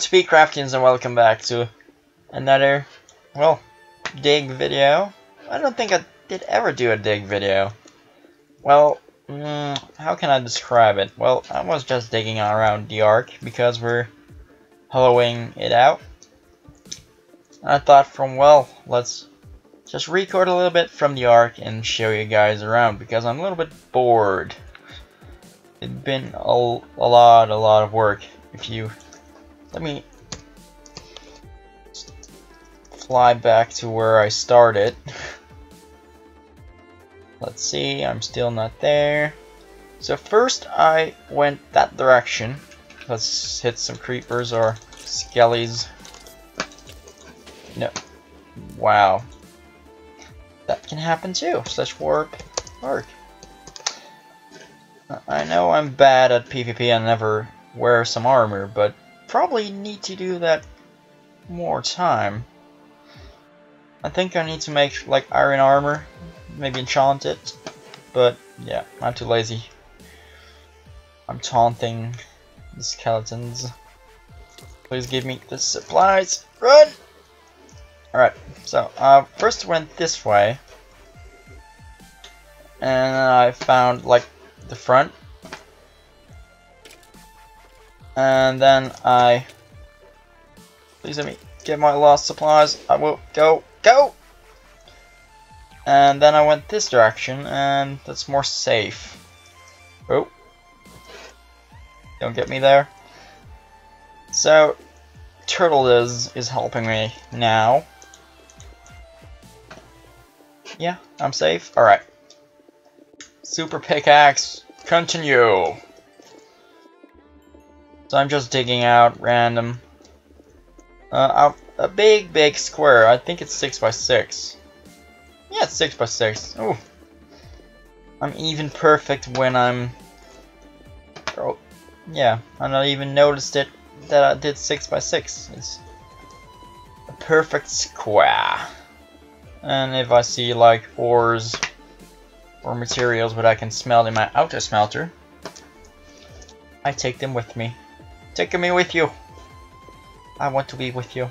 Hello, 2PCraftians, and welcome back to another, well, dig video. I don't think I did ever do a dig video. Well, mm, how can I describe it? Well, I was just digging around the Ark because we're hollowing it out. I thought from, well, let's just record a little bit from the Ark and show you guys around because I'm a little bit bored. It's been a, a lot, a lot of work. If you let me fly back to where I started. Let's see, I'm still not there. So first I went that direction. Let's hit some creepers or skellies. No. Wow. That can happen too. Such warp work. I know I'm bad at PvP and never wear some armor, but probably need to do that more time. I think I need to make like iron armor, maybe enchant it, but yeah, I'm too lazy. I'm taunting the skeletons. Please give me the supplies. Run! Alright, so uh, first went this way. And I found like the front and then I please let me get my last supplies. I will go go! And then I went this direction and that's more safe. Oh. Don't get me there. So turtle is is helping me now. Yeah I'm safe. Alright. Super pickaxe. Continue so I'm just digging out random. Uh, a, big, big square. I think it's 6 by 6 Yeah, it's 6 by 6 Ooh. I'm even perfect when I'm... Oh, yeah, I not even noticed it that I did 6 by 6 It's a perfect square. And if I see like ores or materials that I can smelt in my auto smelter, I take them with me. Take me with you. I want to be with you.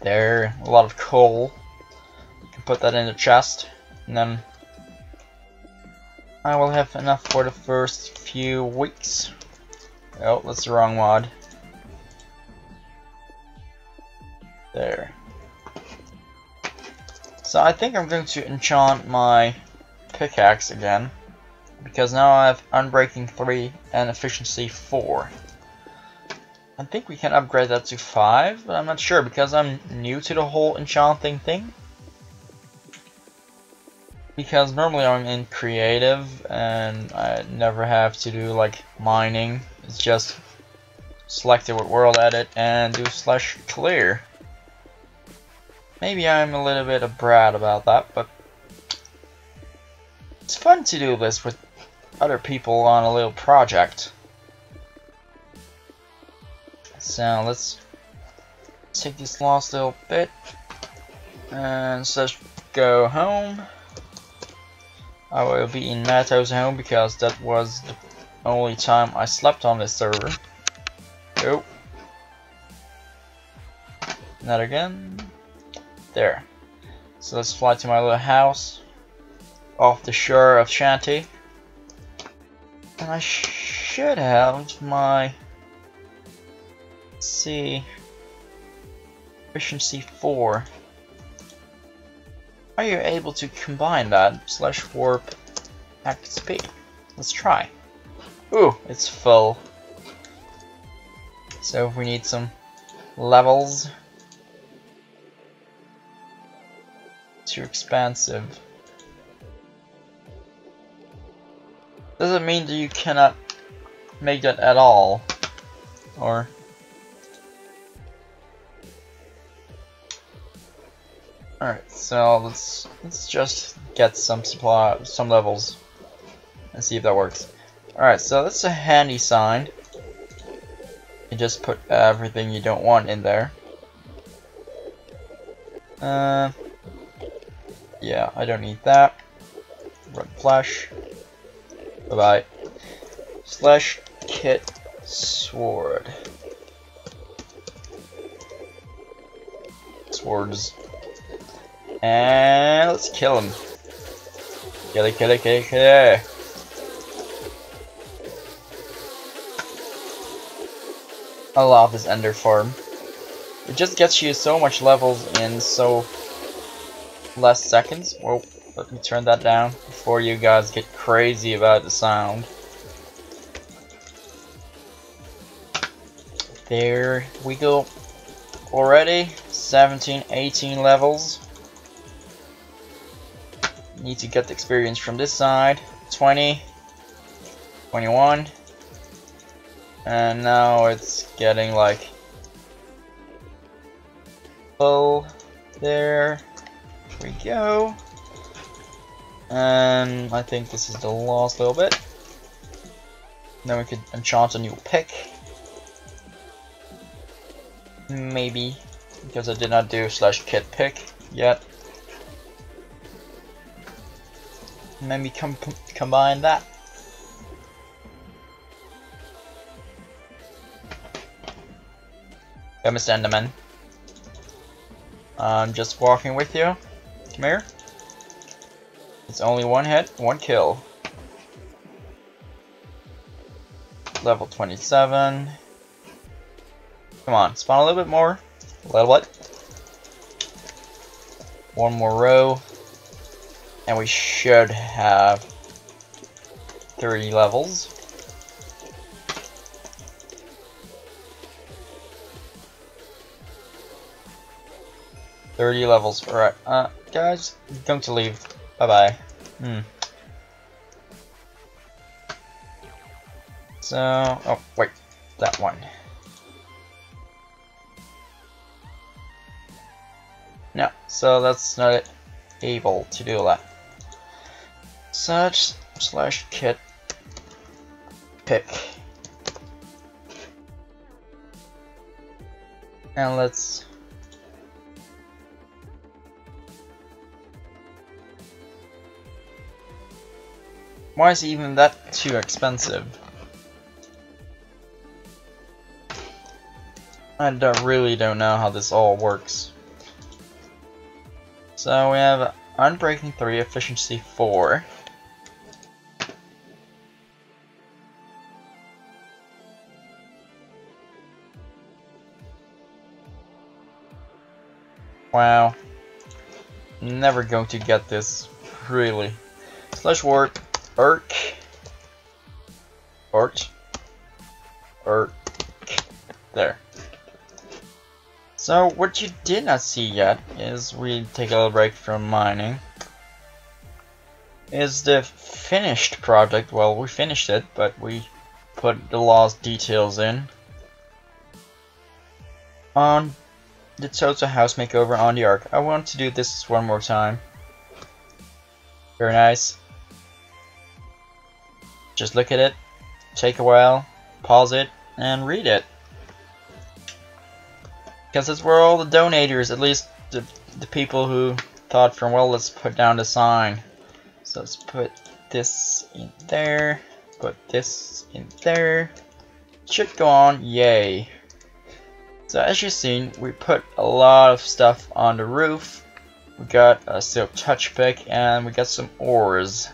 There, a lot of coal. You can put that in the chest, and then I will have enough for the first few weeks. Oh, that's the wrong mod. There. So I think I'm going to enchant my pickaxe again because now I have Unbreaking 3 and Efficiency 4. I think we can upgrade that to 5, but I'm not sure because I'm new to the whole enchanting thing. Because normally I'm in creative and I never have to do like mining. It's just select it with world edit and do slash clear. Maybe I'm a little bit of brat about that, but it's fun to do this with other people on a little project. So let's take this last little bit and let's go home. I will be in Matto's home because that was the only time I slept on this server. Oh. Not again. There. So let's fly to my little house off the shore of Shanty. I should have my, let's see, efficiency 4. Are you able to combine that slash warp XP? Let's try. Ooh, it's full. So if we need some levels. Too expensive. Doesn't mean that you cannot make that at all. Or... Alright, so let's let's just get some supply some levels and see if that works. Alright, so that's a handy sign. You just put everything you don't want in there. Uh yeah, I don't need that. Run flash. Bye bye. Slash kit sword. Swords. And let's kill him. Kill it, kill it, kill it, kill it. I love this ender farm. It just gets you so much levels in so less seconds. Whoa, let me turn that down before you guys get crazy about the sound. There we go. Already 17, 18 levels. Need to get the experience from this side. 20, 21. And now it's getting like full there. we go. And I think this is the last little bit. Then we could enchant a new pick. Maybe. Because I did not do slash kit pick yet. Maybe com combine that. Go, Mr. Enderman. I'm just walking with you. Come here. It's only one hit, one kill. Level 27. Come on, spawn a little bit more. Little bit. One more row. And we should have 30 levels. Thirty levels. Alright, uh, guys, I'm going to leave. Bye bye. Hmm. So, oh wait, that one. No, so that's not able to do that. Search slash kit pick. And let's Why is even that too expensive? I don't, really don't know how this all works. So we have Unbreaking 3, Efficiency 4. Wow. Never going to get this, really. Slash work, Urk. Urk. Urk. There. So what you did not see yet is we take a little break from mining. Is the finished project, well we finished it, but we put the last details in. On the Toto house makeover on the Ark. I want to do this one more time. Very nice. Just look at it, take a while, pause it, and read it. Because it's where all the donators, at least the, the people who thought from, well, let's put down the sign. So let's put this in there, put this in there. Should go on, yay. So as you've seen, we put a lot of stuff on the roof. We got a silk touch pick and we got some ores.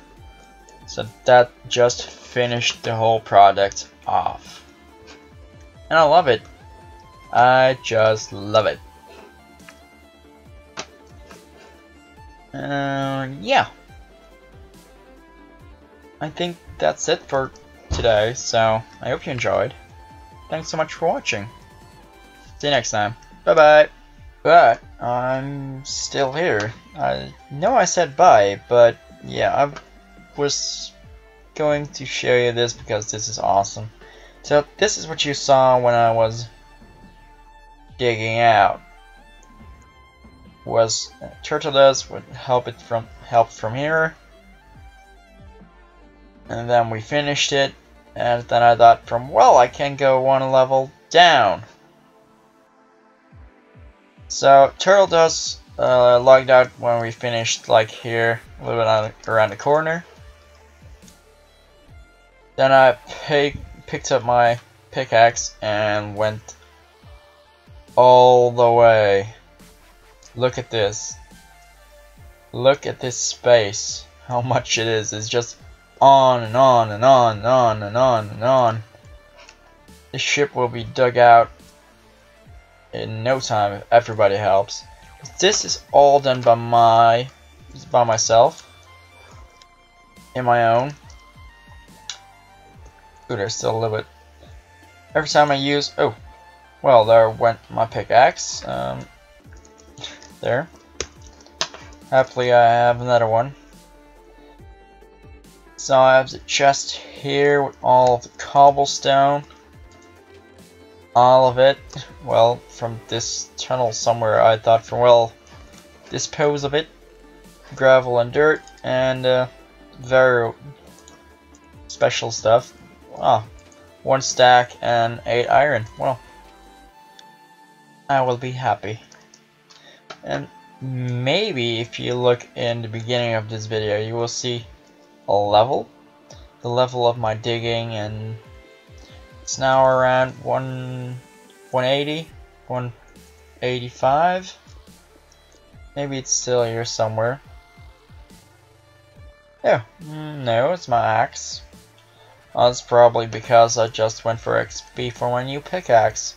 So that just finished the whole project off. And I love it. I just love it. Uh, yeah. I think that's it for today, so I hope you enjoyed. Thanks so much for watching. See you next time. Bye bye. But I'm still here. I know I said bye, but yeah, I was going to show you this because this is awesome. So this is what you saw when I was digging out. Was uh, Turtles would help it from help from here. And then we finished it. And then I thought from well I can go one level down. So Turtle Dust uh, logged out when we finished like here a little bit around the corner then I pick, picked up my pickaxe and went all the way. Look at this. Look at this space. How much it is. It's just on and on and on and on and on and on. The ship will be dug out in no time if everybody helps. This is all done by my by myself in my own. Ooh, there's still a little bit. Every time I use oh well there went my pickaxe. Um there. Happily I have another one. So I have the chest here with all the cobblestone all of it. Well, from this tunnel somewhere, I thought from, well, dispose of it. Gravel and dirt, and uh, very special stuff. Ah, one stack and eight iron. Well, I will be happy. And maybe if you look in the beginning of this video, you will see a level. The level of my digging and it's now around 1 180, 185. Maybe it's still here somewhere. Yeah, mm, no, it's my axe. That's probably because I just went for XP for my new pickaxe.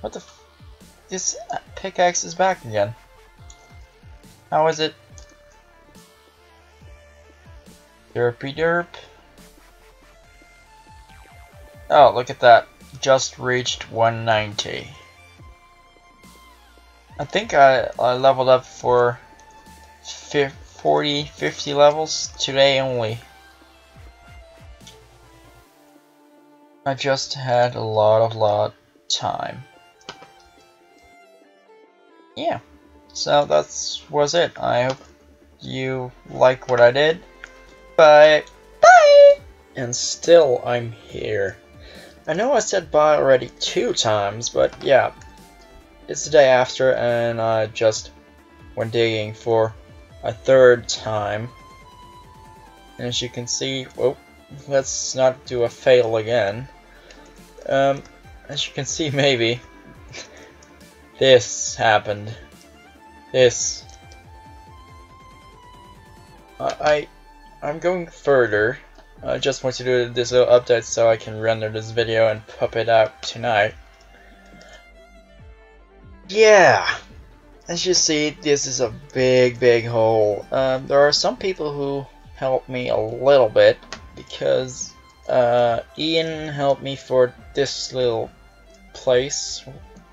What the This pickaxe is back again. How is it? Derpy derp. Oh, look at that. Just reached 190. I think I, I leveled up for 40, 50 levels today only. I just had a lot of lot time. Yeah, so that's was it. I hope you like what I did. Bye. Bye. And still I'm here. I know I said bye already two times, but yeah. It's the day after and I just went digging for a third time. And as you can see, oh, let's not do a fail again. Um, as you can see, maybe, this happened. This. I, I I'm going further. I just want to do this little update so I can render this video and pop it out tonight. Yeah! As you see, this is a big, big hole. Um, there are some people who helped me a little bit because uh, Ian helped me for this little place.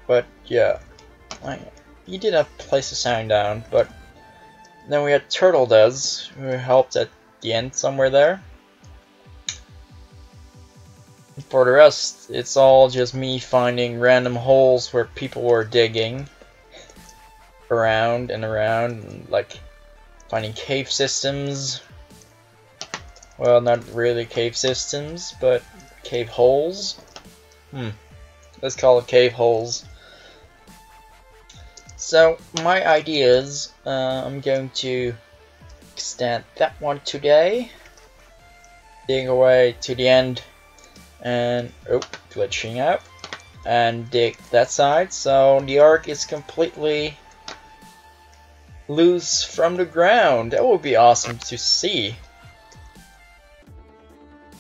But yeah, I, he did have place the sound down, but then we had Turtle Does, who helped at the end somewhere there. For the rest, it's all just me finding random holes where people were digging around and around, and, like finding cave systems. Well, not really cave systems, but cave holes. Hmm. Let's call it cave holes. So, my ideas, uh, I'm going to extend that one today. Dig away to the end and oh glitching out and dig that side so the ark is completely loose from the ground that would be awesome to see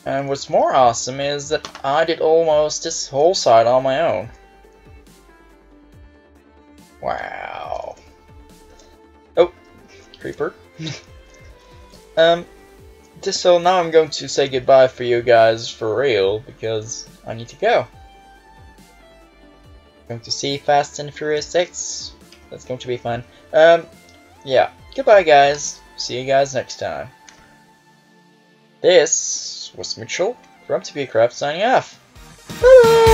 and what's more awesome is that I did almost this whole side on my own wow oh creeper um just so now I'm going to say goodbye for you guys for real because I need to go. going to see Fast and Furious 6. That's going to be fun. Um, yeah. Goodbye guys. See you guys next time. This was Mitchell from 2PCraft signing off. Bye!